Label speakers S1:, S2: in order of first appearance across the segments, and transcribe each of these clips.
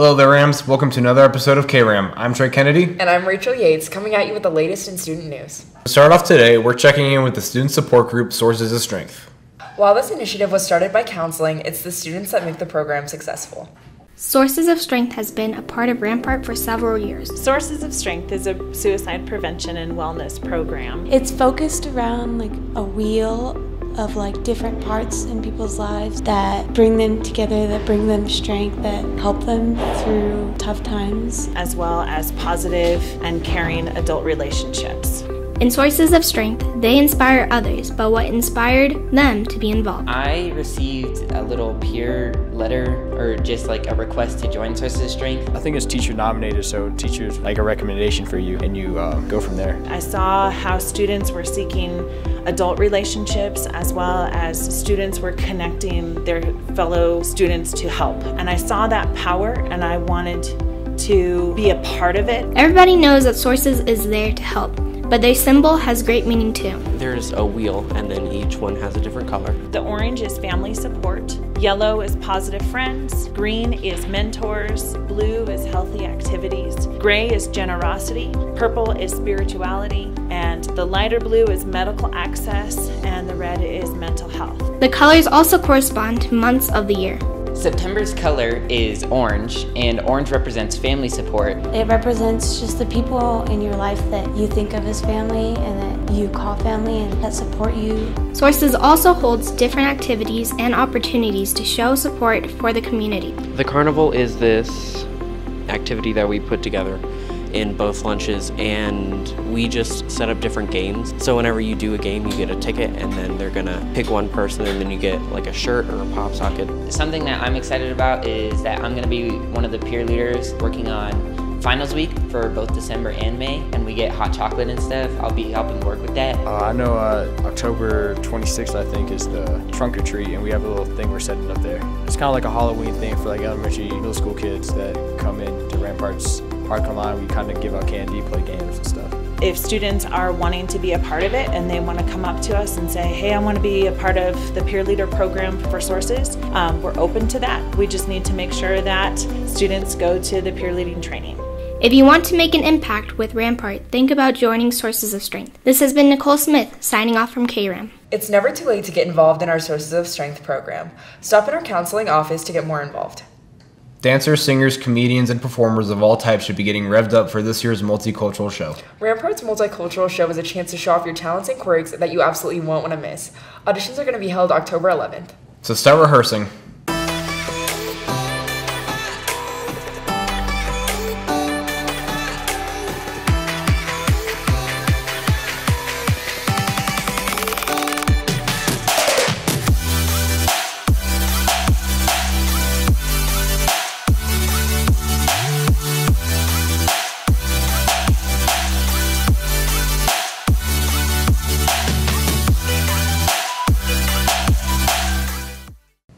S1: Hello there, Rams. Welcome to another episode of K-Ram. I'm Trey Kennedy.
S2: And I'm Rachel Yates, coming at you with the latest in student news.
S1: To start off today, we're checking in with the student support group Sources of Strength.
S2: While this initiative was started by counseling, it's the students that make the program successful.
S3: Sources of Strength has been a part of Rampart for several years.
S4: Sources of Strength is a suicide prevention and wellness program.
S5: It's focused around like a wheel of like different parts in people's lives that bring them together, that bring them strength, that help them through tough times,
S4: as well as positive and caring adult relationships.
S3: In Sources of Strength, they inspire others, but what inspired them to be involved?
S6: I received a little peer letter or just like a request to join Sources of Strength.
S7: I think it's teacher nominated, so teachers like a recommendation for you and you uh, go from there.
S4: I saw how students were seeking adult relationships as well as students were connecting their fellow students to help. And I saw that power and I wanted to be a part of it.
S3: Everybody knows that Sources is there to help but their symbol has great meaning too.
S8: There's a wheel, and then each one has a different color.
S4: The orange is family support, yellow is positive friends, green is mentors, blue is healthy activities, gray is generosity, purple is spirituality, and the lighter blue is medical access, and the red is mental health.
S3: The colors also correspond to months of the year.
S6: September's color is orange, and orange represents family support.
S5: It represents just the people in your life that you think of as family and that you call family and that support you.
S3: Sources also holds different activities and opportunities to show support for the community.
S8: The carnival is this activity that we put together in both lunches and we just set up different games. So whenever you do a game, you get a ticket and then they're gonna pick one person and then you get like a shirt or a pop socket.
S6: Something that I'm excited about is that I'm gonna be one of the peer leaders working on finals week for both December and May, and we get hot chocolate and stuff. I'll be helping work with that.
S7: Uh, I know uh, October 26th, I think, is the trunk or treat, and we have a little thing we're setting up there. It's kind of like a Halloween thing for like elementary, middle school kids that come in to Rampart's parking lot. We kind of give out candy, play games and stuff.
S4: If students are wanting to be a part of it and they want to come up to us and say, hey, I want to be a part of the peer leader program for sources, um, we're open to that. We just need to make sure that students go to the peer leading training.
S3: If you want to make an impact with Rampart, think about joining Sources of Strength. This has been Nicole Smith signing off from KRAM.
S2: It's never too late to get involved in our Sources of Strength program. Stop in our counseling office to get more involved.
S1: Dancers, singers, comedians, and performers of all types should be getting revved up for this year's multicultural show.
S2: Rampart's multicultural show is a chance to show off your talents and quirks that you absolutely won't want to miss. Auditions are going to be held October 11th.
S1: So start rehearsing.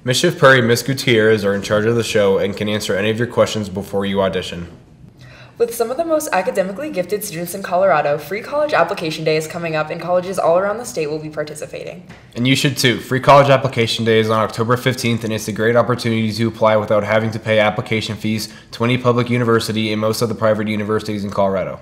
S1: Mischief Prairie Miss Gutierrez are in charge of the show and can answer any of your questions before you audition.
S2: With some of the most academically gifted students in Colorado, Free College Application Day is coming up and colleges all around the state will be participating.
S1: And you should too. Free College Application Day is on October 15th and it's a great opportunity to apply without having to pay application fees to any public university and most of the private universities in Colorado.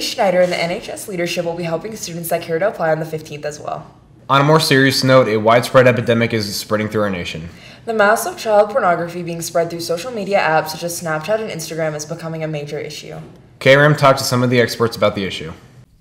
S2: Ms. Schneider and the NHS leadership will be helping students that care to apply on the 15th as well.
S1: On a more serious note, a widespread epidemic is spreading through our nation.
S2: The mass of child pornography being spread through social media apps such as Snapchat and Instagram is becoming a major issue.
S1: KRAM talked to some of the experts about the issue.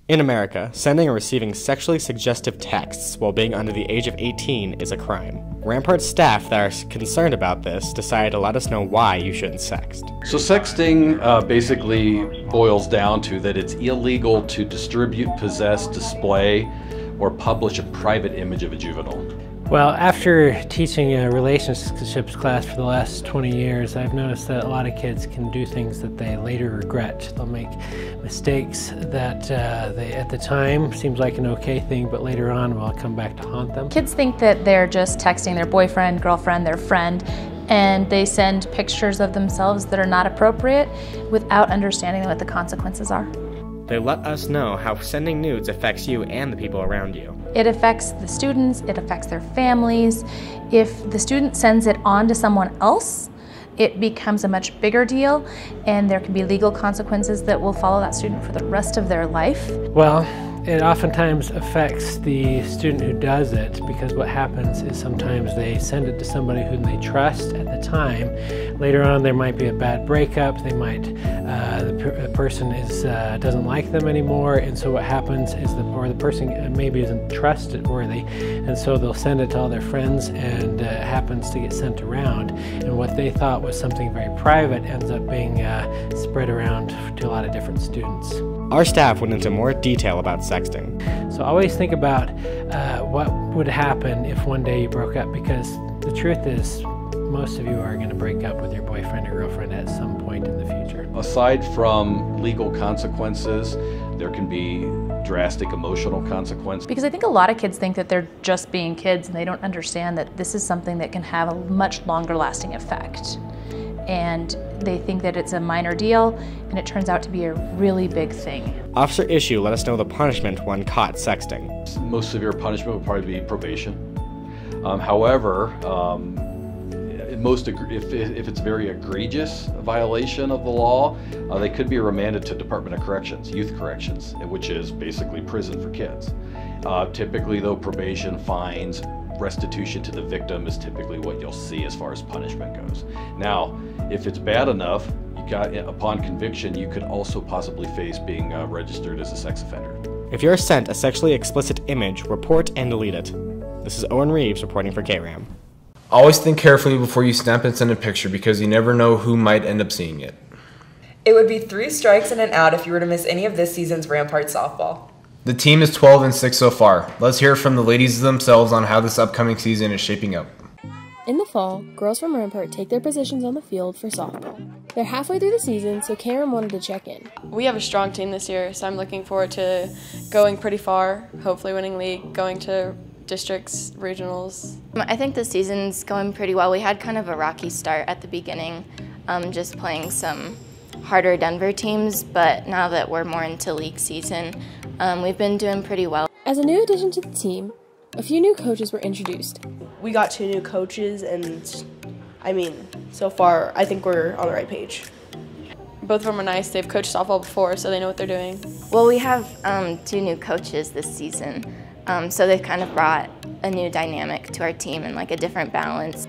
S9: In America, sending or receiving sexually suggestive texts while being under the age of 18 is a crime. Rampart staff that are concerned about this decided to let us know why you shouldn't sext.
S10: So, sexting uh, basically boils down to that it's illegal to distribute, possess, display, or publish a private image of a juvenile.
S11: Well, after teaching a relationships class for the last 20 years, I've noticed that a lot of kids can do things that they later regret. They'll make mistakes that uh, they, at the time seems like an okay thing, but later on will come back to haunt them.
S12: Kids think that they're just texting their boyfriend, girlfriend, their friend, and they send pictures of themselves that are not appropriate without understanding what the consequences are.
S9: They let us know how sending nudes affects you and the people around you.
S12: It affects the students, it affects their families. If the student sends it on to someone else, it becomes a much bigger deal and there can be legal consequences that will follow that student for the rest of their life.
S11: Well, it oftentimes affects the student who does it because what happens is sometimes they send it to somebody whom they trust at the time. Later on, there might be a bad breakup. They might uh, the, per the, person is uh, doesn't like them anymore, and so what happens is the or the person maybe isn't trustworthy, and so they'll send it to all their friends, and uh, it happens to get sent around. And what they thought was something very private ends up being uh, spread around to a lot of different students.
S9: Our staff went into more detail about sexting.
S11: So always think about uh, what would happen if one day you broke up because the truth is most of you are going to break up with your boyfriend or girlfriend at some point in the future.
S10: Aside from legal consequences, there can be drastic emotional consequences.
S12: Because I think a lot of kids think that they're just being kids and they don't understand that this is something that can have a much longer lasting effect and they think that it's a minor deal, and it turns out to be a really big thing.
S9: Officer Issue let us know the punishment when caught sexting.
S10: Most severe punishment would probably be probation. Um, however, um, most if, if it's a very egregious violation of the law, uh, they could be remanded to Department of Corrections, Youth Corrections, which is basically prison for kids. Uh, typically, though, probation, fines, restitution to the victim is typically what you'll see as far as punishment goes. Now, if it's bad enough, you got upon conviction, you could also possibly face being uh, registered as a sex offender.
S9: If you're sent a sexually explicit image, report and delete it. This is Owen Reeves reporting for KRAM.
S1: Always think carefully before you snap and send a picture because you never know who might end up seeing it.
S2: It would be three strikes and an out if you were to miss any of this season's Rampart softball.
S1: The team is 12 and 6 so far. Let's hear from the ladies themselves on how this upcoming season is shaping up.
S13: In the fall, girls from Rampart take their positions on the field for softball. They're halfway through the season, so Karen wanted to check in.
S14: We have a strong team this year, so I'm looking forward to going pretty far, hopefully winning league, going to districts, regionals.
S15: I think the season's going pretty well. We had kind of a rocky start at the beginning, um, just playing some harder Denver teams, but now that we're more into league season, um, we've been doing pretty well.
S13: As a new addition to the team, a few new coaches were introduced.
S16: We got two new coaches, and I mean, so far, I think we're on the right page.
S14: Both of them are nice. They've coached softball before, so they know what they're doing.
S15: Well, we have um, two new coaches this season, um, so they've kind of brought a new dynamic to our team and like a different balance.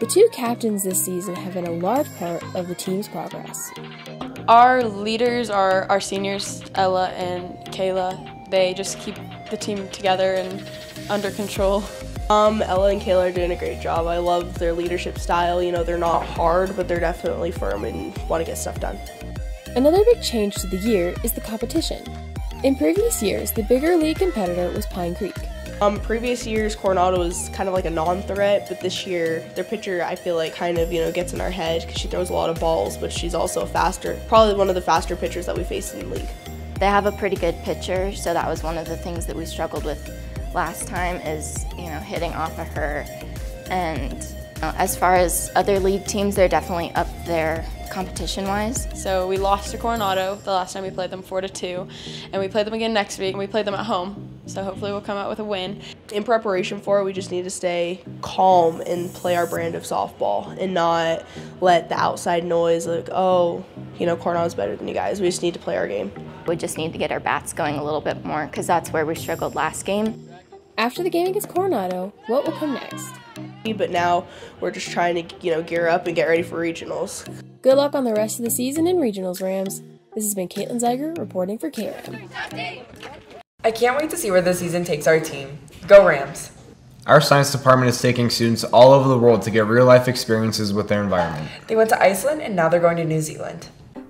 S13: The two captains this season have been a large part of the team's progress.
S14: Our leaders are our seniors, Ella and Kayla. They just keep the team together and under control.
S16: Um, Ella and Kayla are doing a great job. I love their leadership style. You know, they're not hard, but they're definitely firm and want to get stuff done.
S13: Another big change to the year is the competition. In previous years, the bigger league competitor was Pine Creek.
S16: Um, previous years, Coronado was kind of like a non-threat, but this year, their pitcher, I feel like, kind of, you know, gets in our head because she throws a lot of balls, but she's also faster. Probably one of the faster pitchers that we face in the league.
S15: They have a pretty good pitcher, so that was one of the things that we struggled with last time is, you know, hitting off of her. And you know, as far as other league teams, they're definitely up there competition-wise.
S14: So we lost to Coronado the last time we played them 4 to 2, and we played them again next week, and we played them at home. So hopefully we'll come out with a win.
S16: In preparation for it, we just need to stay calm and play our brand of softball and not let the outside noise like, oh, you know, Coronado's better than you guys. We just need to play our game.
S15: We just need to get our bats going a little bit more because that's where we struggled last game.
S13: After the game against Coronado, what will come next?
S16: But now we're just trying to, you know, gear up and get ready for regionals.
S13: Good luck on the rest of the season in regionals, Rams. This has been Caitlin Zeiger reporting for KRAM.
S2: I can't wait to see where the season takes our team. Go Rams!
S1: Our science department is taking students all over the world to get real life experiences with their environment.
S2: They went to Iceland and now they're going to New Zealand.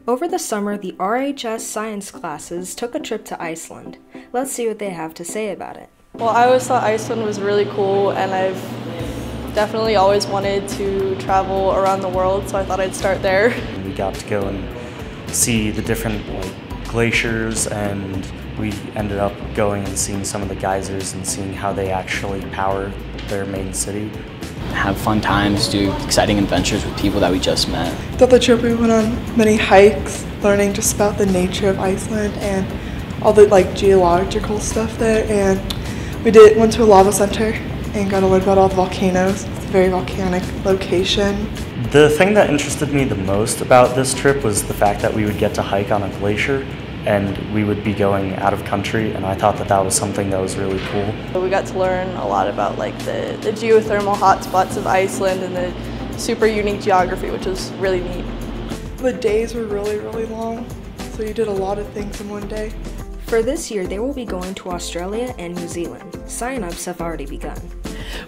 S17: Over the summer, the RHS science classes took a trip to Iceland. Let's see what they have to say about it.
S14: Well, I always thought Iceland was really cool, and I've definitely always wanted to travel around the world, so I thought I'd start there.
S18: We got to go and see the different like, glaciers, and we ended up going and seeing some of the geysers and seeing how they actually power their main city.
S19: Have fun times, do exciting adventures with people that we just met.
S20: Throughout the trip, we went on many hikes, learning just about the nature of Iceland and all the like geological stuff there. And we did went to a lava center and got to learn about all the volcanoes. It's a very volcanic location.
S18: The thing that interested me the most about this trip was the fact that we would get to hike on a glacier and we would be going out of country and I thought that that was something that was really cool.
S14: We got to learn a lot about like the, the geothermal hotspots of Iceland and the super unique geography, which was really neat.
S20: The days were really, really long, so you did a lot of things in one day.
S17: For this year, they will be going to Australia and New Zealand. Sign-ups have already begun.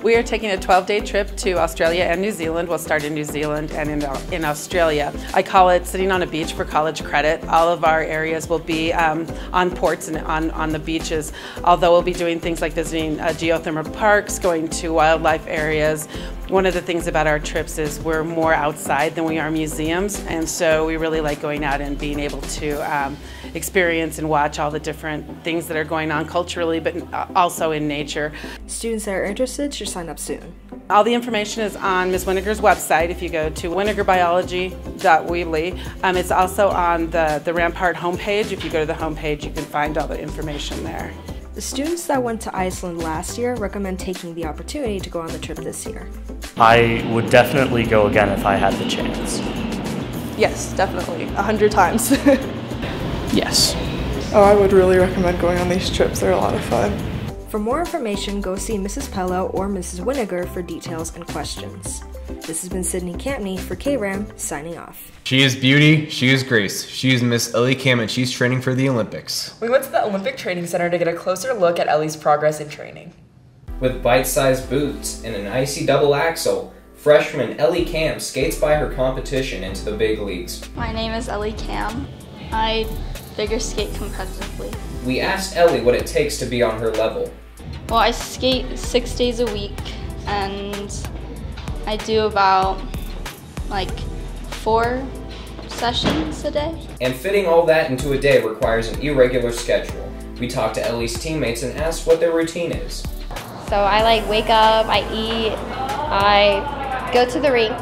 S21: We are taking a 12-day trip to Australia and New Zealand. We'll start in New Zealand and in, in Australia. I call it sitting on a beach for college credit. All of our areas will be um, on ports and on, on the beaches, although we'll be doing things like visiting uh, geothermal parks, going to wildlife areas. One of the things about our trips is we're more outside than we are museums, and so we really like going out and being able to um, experience and watch all the different things that are going on culturally, but also in nature.
S17: Students that are interested should sign up soon.
S21: All the information is on Ms. Winiger's website. If you go to winigerbiology.weebly, um, it's also on the, the Rampart homepage. If you go to the homepage, you can find all the information there.
S17: The students that went to Iceland last year recommend taking the opportunity to go on the trip this year.
S18: I would definitely go again if I had the chance.
S14: Yes, definitely. A hundred times.
S19: yes.
S20: Oh, I would really recommend going on these trips. They're a lot of fun.
S17: For more information, go see Mrs. Pello or Mrs. Winiger for details and questions. This has been Sydney Campney for KRAM, signing off.
S1: She is beauty, she is grace. She is Miss Ellie Kam and she's training for the Olympics.
S2: We went to the Olympic Training Center to get a closer look at Ellie's progress in training.
S22: With bite-sized boots and an icy double Axel, freshman Ellie Kam skates by her competition into the big leagues.
S23: My name is Ellie Kam. I figure skate competitively.
S22: We asked Ellie what it takes to be on her level.
S23: Well, I skate six days a week and I do about like four sessions a day.
S22: And fitting all that into a day requires an irregular schedule. We talked to Ellie's teammates and asked what their routine is.
S24: So I like wake up, I eat, I go to the rink,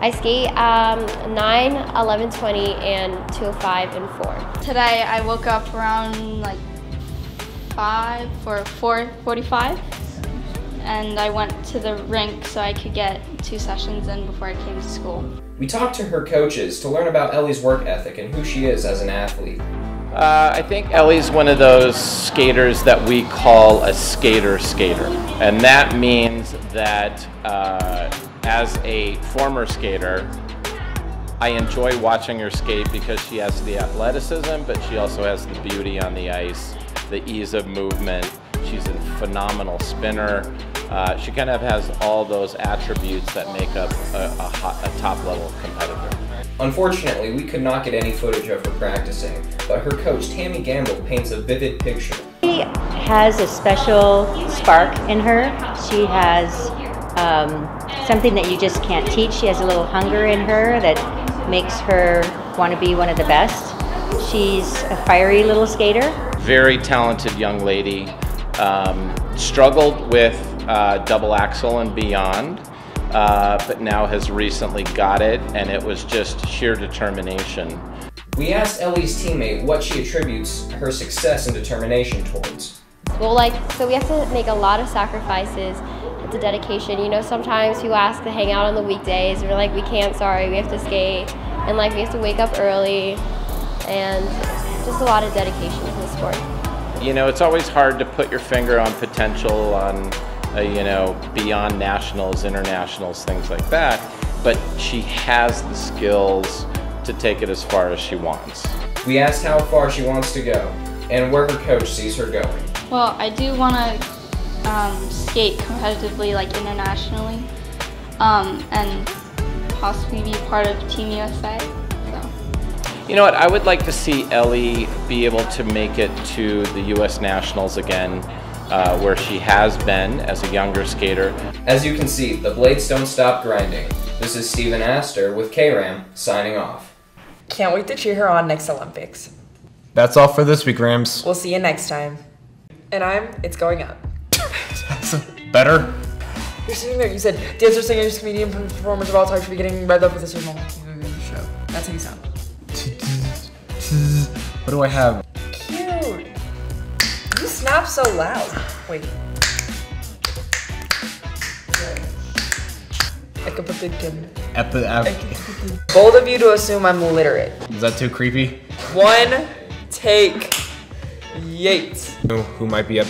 S24: I skate um, 9, 11, 20, and 2, 5, and 4.
S23: Today I woke up around like 5 or 4.45 and I went to the rink so I could get two sessions in before I came to school.
S22: We talked to her coaches to learn about Ellie's work ethic and who she is as an athlete.
S25: Uh, I think Ellie's one of those skaters that we call a skater skater. And that means that uh, as a former skater, I enjoy watching her skate because she has the athleticism, but she also has the beauty on the ice, the ease of movement. She's a phenomenal spinner. Uh, she kind of has all those attributes that make up a, a, hot, a top level competitor.
S22: Unfortunately, we could not get any footage of her practicing, but her coach Tammy Gamble paints a vivid picture.
S26: She has a special spark in her. She has um, something that you just can't teach. She has a little hunger in her that makes her want to be one of the best. She's a fiery little skater.
S25: Very talented young lady. Um, struggled with uh, double Axel and beyond, uh, but now has recently got it, and it was just sheer determination.
S22: We asked Ellie's teammate what she attributes her success and determination towards.
S24: Well, like, so we have to make a lot of sacrifices. It's a dedication. You know, sometimes people ask to hang out on the weekdays. and We're like, we can't, sorry, we have to skate. And like, we have to wake up early. And just a lot of dedication to the sport.
S25: You know, it's always hard to put your finger on potential on, uh, you know, beyond nationals, internationals, things like that. But she has the skills to take it as far as she wants.
S22: We asked how far she wants to go and where her coach sees her going.
S23: Well, I do want to um, skate competitively, like internationally, um, and possibly be part of Team USA.
S25: You know what? I would like to see Ellie be able to make it to the U.S. Nationals again, uh, where she has been as a younger skater.
S22: As you can see, the blades don't stop grinding. This is Stephen Astor with KRAM signing off.
S2: Can't wait to cheer her on next Olympics.
S1: That's all for this week, Rams.
S2: We'll see you next time. And I'm, it's going up.
S1: Better?
S2: You're sitting there, you said, dancer, singers, comedian, performers of all types should be getting revved up with a certain show. That's how you sound.
S1: What do I have?
S2: Cute. You snap so loud. Wait. Ecopipigton.
S1: Epi- ep-
S2: Bold of you to assume I'm literate.
S1: Is that too creepy?
S2: One take. Yates.
S1: Who, who might be up